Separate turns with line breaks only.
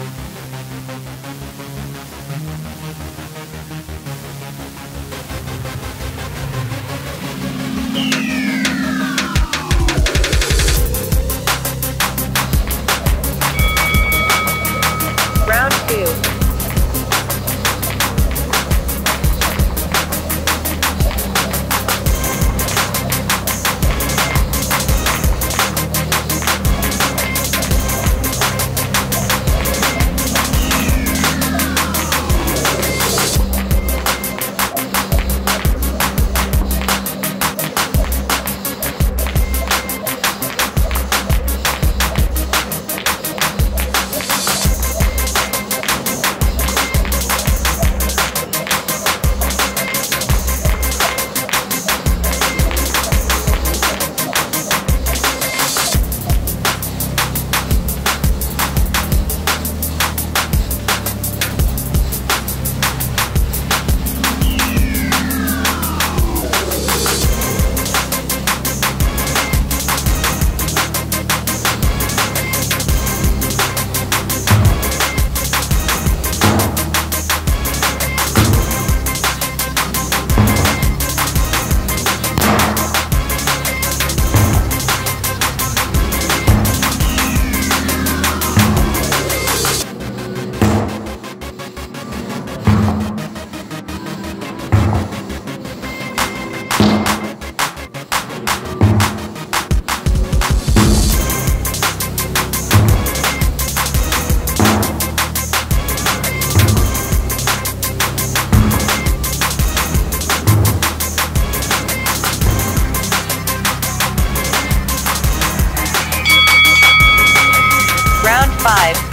Round five.